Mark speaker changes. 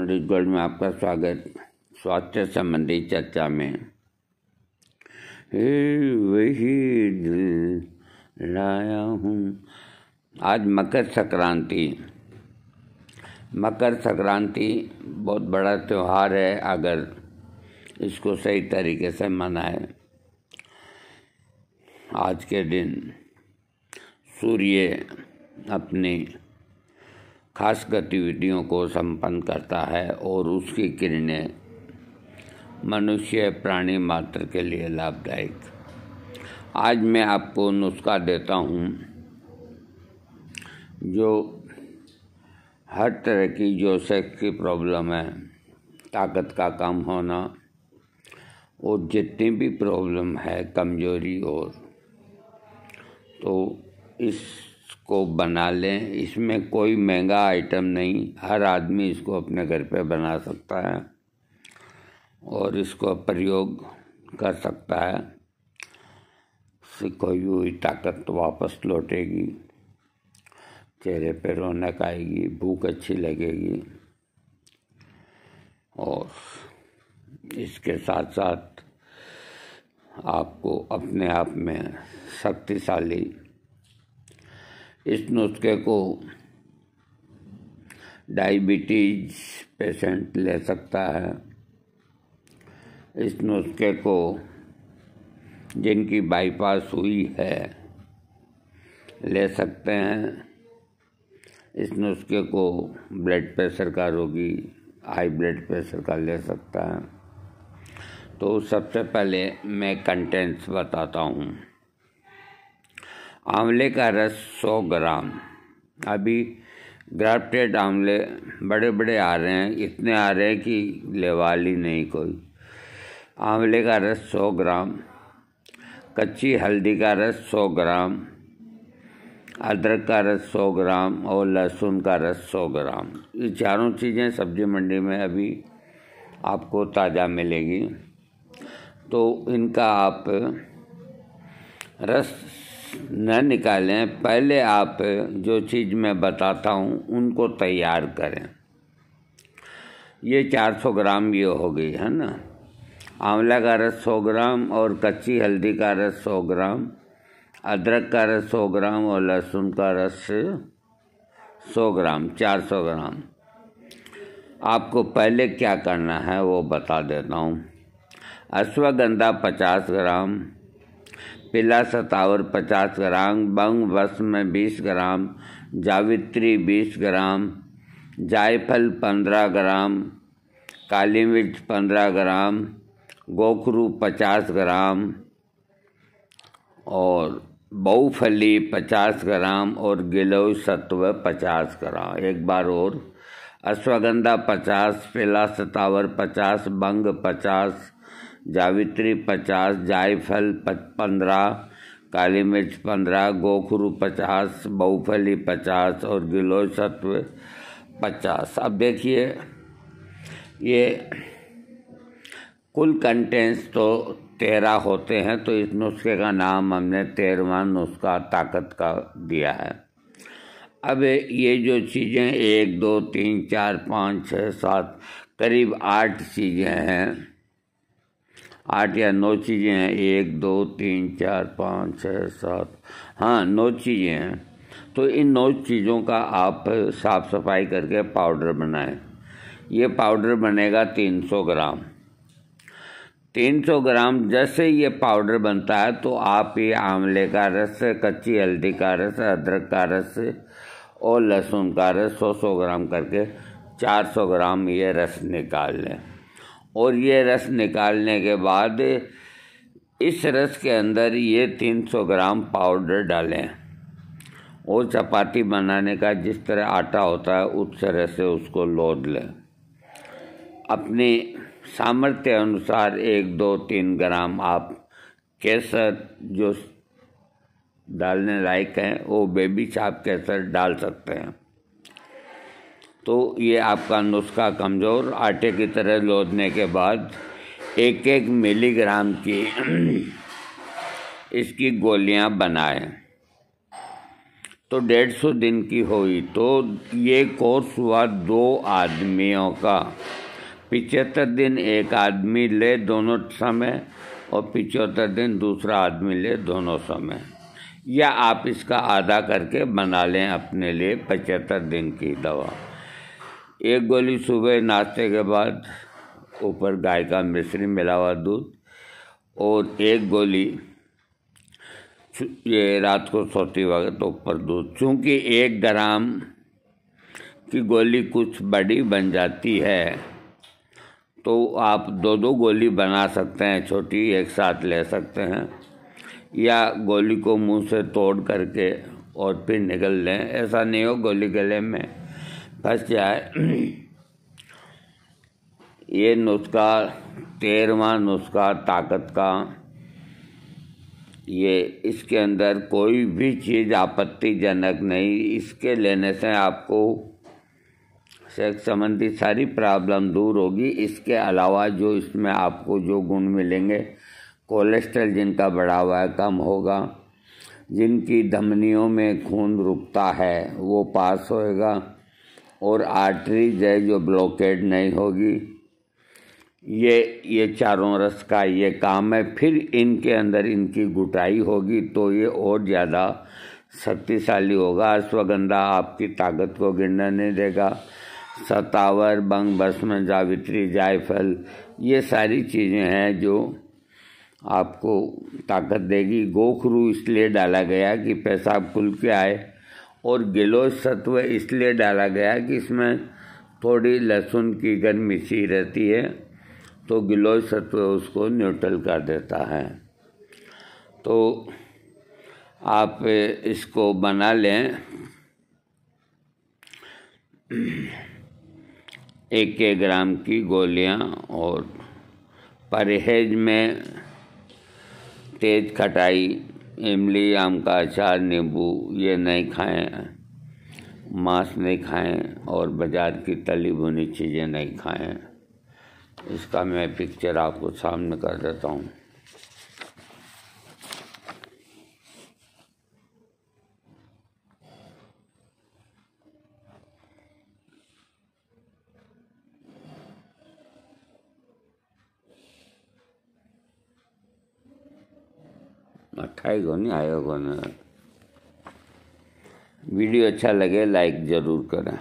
Speaker 1: पंडित gold में आपका स्वागत। स्वास्थ्य संबंधी चर्चा में। वही दिल लाया हूँ। आज मकर संक्रांति। मकर संक्रांति बहुत बड़ा त्यौहार है, अगर इसको सही तरीके से मनाए। आज के दिन सूर्य अपनी खास गतिविधियों को संपन्न करता है और उसकी किरणें मनुष्य प्राणी मात्र के लिए लाभदायक। आज मैं आपको नुस्खा देता हूँ जो हर तरह की जो सेक्स की प्रॉब्लम है, ताकत का कम होना और जितनी भी प्रॉब्लम है, कमज़ोरी और तो इसको बना लें। इसमें कोई महँगा आइटम नहीं। हर आदमी इसको अपने घर पे बना सकता है और इसको प्रयोग कर सकता है। से हुई ताकत वापस लौटेगी। चेहरे पे रौनक आएगी, भूख अच्छी लगेगी और इसके साथ साथ आपको अपने आप में शक्तिशाली इस नुस्खे को डायबिटीज़ पेशेंट ले सकता है। इस नुस्खे को जिनकी बाईपास हुई है, ले सकते हैं। इस नुस्खे को ब्लड प्रेशर का रोगी, हाई ब्लड प्रेशर का ले सकता है। तो सबसे पहले मैं कंटेंट्स बताता हूँ। आंवले का रस 100 ग्राम। अभी ग्राफ्टेड आंवले बड़े बड़े आ रहे हैं, इतने आ रहे हैं कि लेवाल नहीं कोई। आंवले का रस 100 ग्राम, कच्ची हल्दी का रस 100 ग्राम, अदरक का रस सौ ग्राम और लहसुन का रस सौ ग्राम। ये चारों चीज़ें सब्ज़ी मंडी में अभी आपको ताज़ा मिलेगी। तो इनका आप रस न निकालें। पहले आप जो चीज़ मैं बताता हूँ, उनको तैयार करें। ये 400 ग्राम ये हो गई, है ना? आंवला का रस 100 ग्राम और कच्ची हल्दी का रस 100 ग्राम, अदरक का रस सौ ग्राम और लहसुन का रस सौ ग्राम, चार सौ ग्राम। आपको पहले क्या करना है वो बता देता हूँ। अश्वगंधा पचास ग्राम पीला सतावर पचास ग्राम, बंग भस्म बीस ग्राम, जावित्री बीस ग्राम, जायफल पंद्रह ग्राम, काली मिर्च पंद्रह ग्राम, गोखरू पचास ग्राम और बहुफली पचास ग्राम और गिलोय सत्व पचास ग्राम। एक बार और। अश्वगंधा पचास, पेला सतावर पचास, बंग पचास जावित्री पचास, जायफल पंद्रह, काली मिर्च पंद्रह, गोखरू पचास, बहुफली पचास और गिलोय सत्व पचास। अब देखिए, ये कुल कंटेंट्स तो तेरह होते हैं तो इस नुस्खे का नाम हमने तेरहवा नुस्खा ताकत का दिया है। अब ये जो चीज़ें एक, दो, तीन, चार, पाँच छः सात, करीब आठ चीज़ें हैं आठ या नौ चीज़ें हैं। एक, दो, तीन, चार, पाँच छः सात। हाँ नौ चीज़ें हैं। तो इन नौ चीज़ों का आप साफ़ सफ़ाई करके पाउडर बनाएँ। ये पाउडर बनेगा तीन सौ ग्राम। तीन सौ ग्राम जैसे ये पाउडर बनता है तो आप ये आंवले का रस, कच्ची हल्दी का रस, अदरक का रस और लहसुन का रस सौ सौ ग्राम करके चार सौ ग्राम ये रस निकाल लें। और ये रस निकालने के बाद इस रस के अंदर ये तीन सौ ग्राम पाउडर डालें। और चपाती बनाने का जिस तरह आटा होता है, उस तरह से उसको लोद लें। अपने सामर्थ्य अनुसार एक, दो, तीन ग्राम आप केसर जो डालने लायक हैं, वो बेबी छाप केसर डाल सकते हैं। तो ये आपका नुस्खा कमज़ोर, आटे की तरह लोदने के बाद एक एक मिलीग्राम की इसकी गोलियाँ बनाएँ। तो डेढ़ सौ दिन की हुई तो ये कोर्स हुआ दो आदमियों का। पिचहत्तर दिन एक आदमी ले दोनों समय और पिचहत्तर दिन दूसरा आदमी ले दोनों समय। या आप इसका आधा करके बना लें अपने लिए पचहत्तर दिन की दवा। एक गोली सुबह नाश्ते के बाद ऊपर गाय का मिश्री मिला हुआ दूध और एक गोली ये रात को सोती वक्त ऊपर दूध। चूँकि एक ग्राम की गोली कुछ बड़ी बन जाती है तो आप दो दो गोली बना सकते हैं, छोटी एक साथ ले सकते हैं, या गोली को मुँह से तोड़ करके और फिर निकल लें। ऐसा नहीं हो गोली गले में फंस जाए। ये नुस्खा तेरहवा नुस्खा ताकत का। ये इसके अंदर कोई भी चीज़ आपत्तिजनक नहीं। इसके लेने से आपको सेक्स संबंधी सारी प्रॉब्लम दूर होगी। इसके अलावा जो इसमें आपको जो गुण मिलेंगे, कोलेस्ट्रॉल जिनका बढ़ा हुआ है, कम होगा। जिनकी धमनियों में खून रुकता है, वो पास होएगा। और आर्टरीज है जो ब्लॉकेड नहीं होगी। ये ये चारों रस का ये काम है। फिर इनके अंदर इनकी गुटाई होगी तो ये और ज़्यादा शक्तिशाली होगा। अश्वगंधा आपकी ताकत को गिरने नहीं देगा। सतावर, बंग, भस्म, जावित्री, जायफल, ये सारी चीज़ें हैं जो आपको ताकत देगी। गोखरू इसलिए डाला गया कि पेशाब खुल के आए। और गिलोज सत्व इसलिए डाला गया कि इसमें थोड़ी लहसुन की गर्मी सी रहती है तो गिलोज सत्व उसको न्यूट्रल कर देता है। तो आप इसको बना लें। एक एक ग्राम की गोलियाँ और परहेज में तेज खटाई इमली, आम का अचार, नींबू, ये नहीं खाएँ, मांस नहीं खाएँ और बाज़ार की तली भुनी चीज़ें नहीं खाएँ। इसका मैं पिक्चर आपको सामने कर देता हूँ। अट्ठाईस नहीं होने। वीडियो अच्छा लगे लाइक ज़रूर करें।